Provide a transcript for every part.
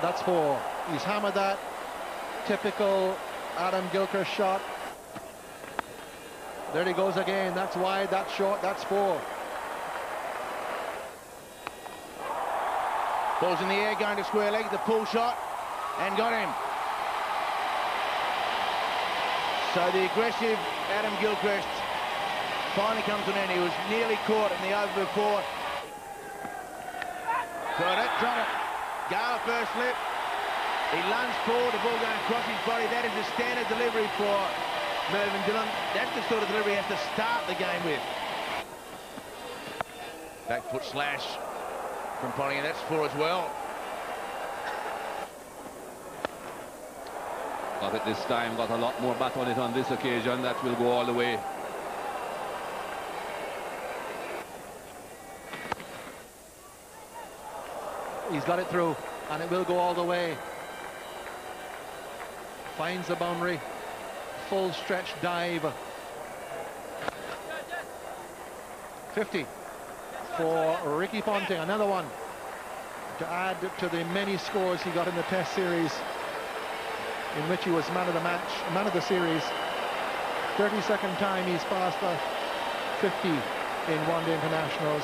That's four. He's hammered that. Typical Adam Gilchrist shot. There he goes again. That's wide, that's short, that's four. Ball's in the air, going to square leg, the pull shot, and got him. So the aggressive Adam Gilchrist finally comes to an end. He was nearly caught in the over before. Got it, trying to first slip. He lunged forward, the ball going across his body. That is a standard delivery for Mervyn Dillon. That's the sort of delivery he has to start the game with. Back foot slash from Ponting. That's four as well. Got it this time, got a lot more bat on it on this occasion. That will go all the way. He's got it through, and it will go all the way. Finds the boundary. Full stretch dive. 50 for Ricky Ponting. Another one to add to the many scores he got in the Test series in which he was man of the match, man of the series. 32nd time he's passed the 50 in one-day internationals.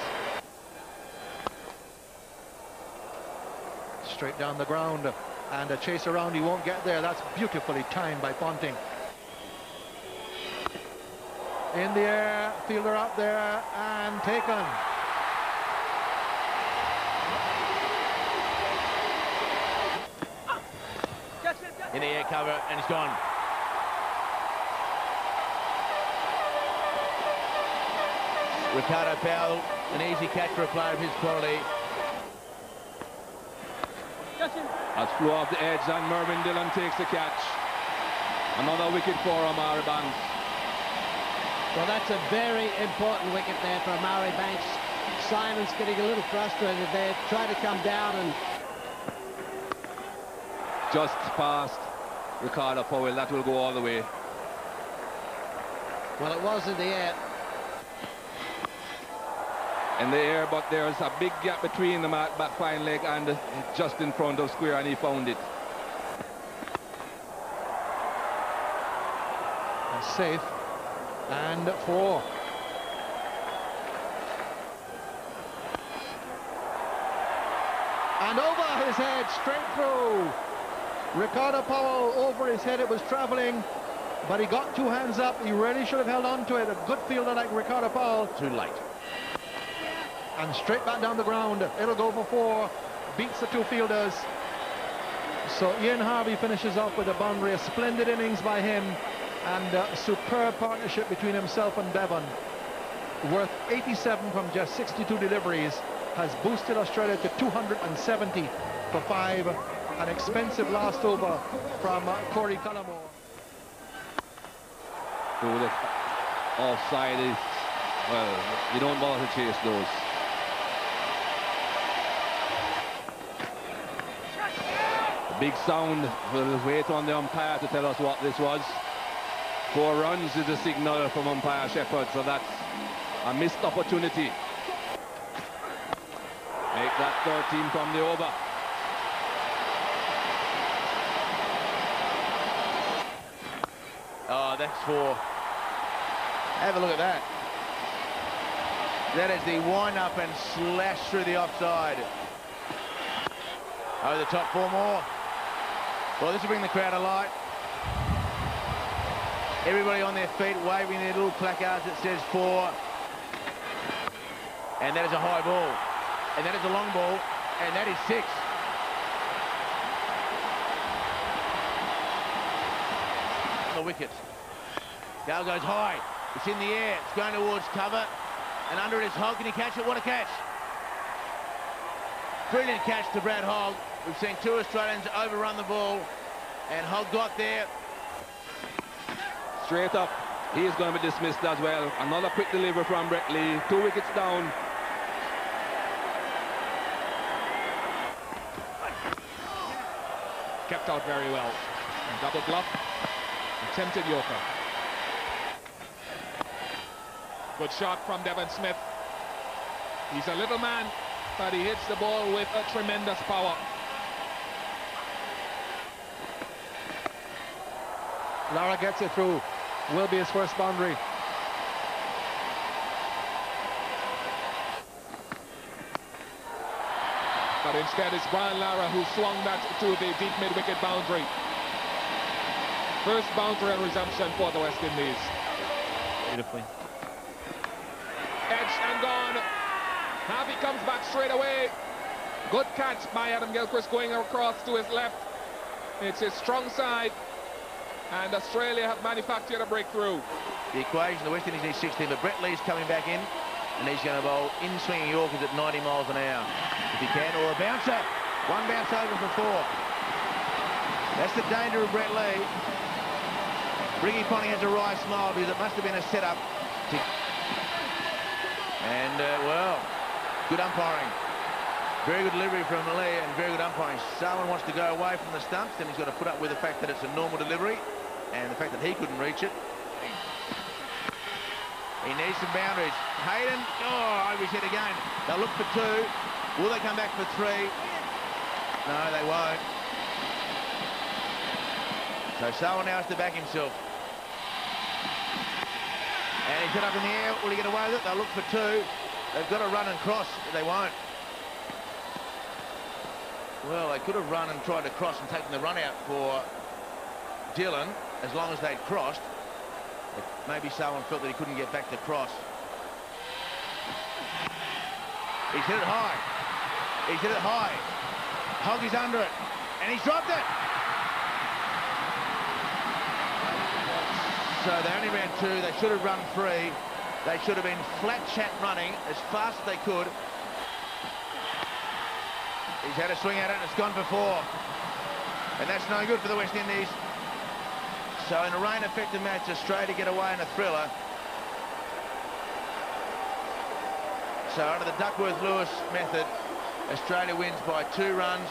Straight down the ground and a chase around, he won't get there. That's beautifully timed by Ponting. In the air, fielder up there and taken. in the air cover, and he's gone. Ricardo Powell, an easy catch for a player of his quality. That's flew off the edge and Mervyn Dillon takes the catch. Another wicket for Omari Banks. Well, that's a very important wicket there for Omari Banks. Symonds getting a little frustrated there, trying to come down and... Just past Ricardo Powell. That will go all the way. Well, it was in the air. In the air, but there's a big gap between the back fine leg and just in front of square, and he found it. Safe. And four. And over his head, straight through. Ricardo Powell over his head, it was traveling, but he got two hands up. He really should have held on to it. A good fielder like Ricardo Powell. Too late. And straight back down the ground. It'll go for four. Beats the two fielders. So Ian Harvey finishes off with a boundary. A splendid innings by him. And a superb partnership between himself and Bevan. Worth 87 from just 62 deliveries. Has boosted Australia to 270 for five an expensive last over from Corey Collymore. The offside is, well, you don't want to chase those. The big sound, we'll wait on the umpire to tell us what this was. Four runs is a signal from umpire Shepherd, so that's a missed opportunity. Make that 13 from the over. Oh, that's four. Have a look at that. That is the wind-up and slash through the offside. Over the top, four more. Well, this will bring the crowd alight. Everybody on their feet waving their little placards that says four. And that is a high ball. And that is a long ball. And that is six. the wicket. Gayle goes high. It's in the air. It's going towards cover. And under it is Hogg. Can he catch it? What a catch. Brilliant catch to Brad Hogg. We've seen two Australians overrun the ball. And Hogg got there. Straight up. He is going to be dismissed as well. Another quick delivery from Brett Lee. Two wickets down. Kept out very well. And double bluff. Attempted Yorker. Good shot from Devon Smith. He's a little man, but he hits the ball with a tremendous power. Lara gets it through. Will be his first boundary. But instead it's Brian Lara who swung that to the deep mid-wicket boundary. First boundary and resumption for the West Indies. Beautifully. Edge and gone. Harvey comes back straight away. Good catch by Adam Gilchrist going across to his left. It's his strong side. And Australia have manufactured a breakthrough. The equation, the West Indies need 16, but Brett Lee's coming back in, and he's going to bowl in-swinging Yorkers at 90 miles an hour, if he can, or a bouncer. One bounce over for four. That's the danger of Brett Lee. Ricky Ponting has a wry smile because it must have been a setup. To... And, uh, well, good umpiring. Very good delivery from Lee and very good umpiring. Someone wants to go away from the stumps, then he's got to put up with the fact that it's a normal delivery and the fact that he couldn't reach it. He needs some boundaries. Hayden, oh, over his head again. They'll look for two. Will they come back for three? No, they won't. So Selwyn now has to back himself. And he's got up in the air. Will he get away with it? They'll look for two. They've got to run and cross. They won't. Well, they could have run and tried to cross and taken the run out for Dillon as long as they'd crossed. But maybe someone felt that he couldn't get back to cross. He's hit it high. He's hit it high. Hoggy's under it. And he's dropped it. So they only ran two. They should have run three. They should have been flat chat running as fast as they could. He's had a swing at it and it's gone for four. And that's no good for the West Indies. So in a rain-affected match, Australia get away in a thriller. So under the Duckworth-Lewis method, Australia wins by two runs,